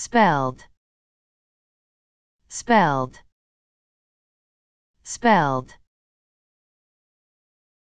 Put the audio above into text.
spelled. Spelled. Spelled.